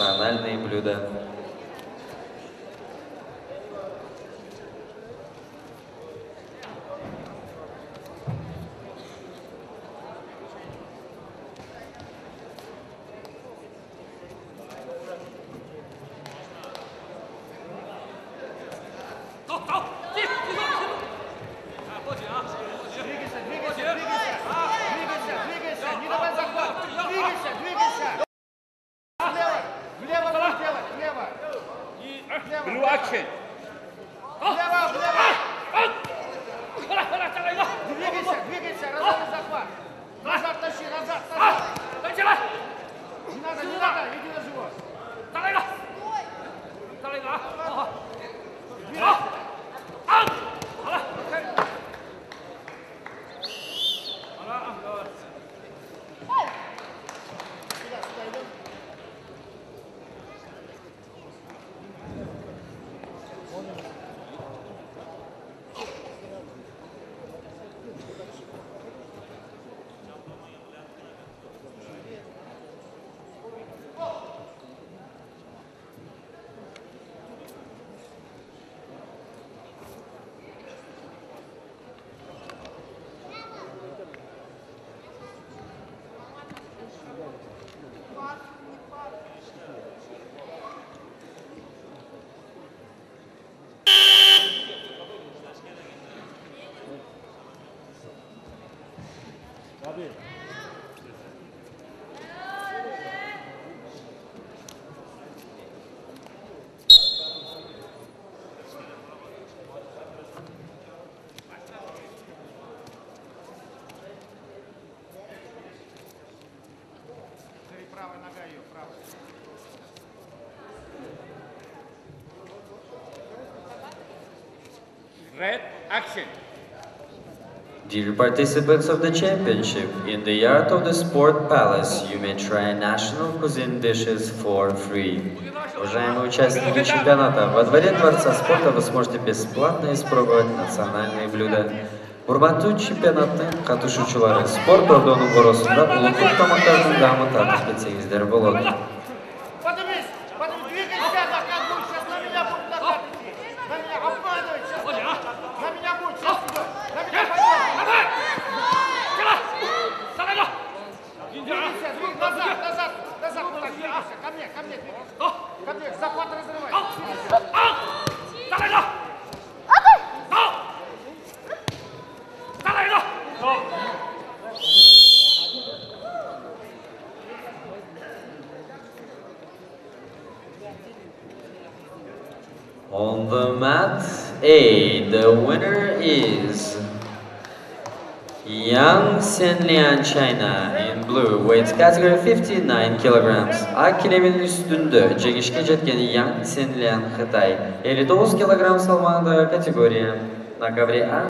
национальные блюда. Blue action. влево, влево. Двигайся, двигайся, разорвай захват. Назад тащи, назад, назад. Не надо, не надо, иди на живот. Сюда, Смотри, правая нога ее, правая. Red action. Dear participants of the championship, in the yard of the Sport Palace, you may try national cuisine dishes for free. Уважаемые участники чемпионата, во дворе Дворца спорта вы сможете бесплатно испробовать национальные блюда. Урматтуу чемпионаттын катышуучулары спорт ордонун боросунда улуттук тамактардын даамын татып кетсеңиздер болот. ко мне, ко мне двигайся. Ко мне, захват разрывай. Двигайся. On the mat A, the winner is Yang Senlian China in blue, weight category 59 kilograms. A üstünde жеңишке жеткен Yang Senlian Қытай 59 килограмм салмағындағы категория. На ковре А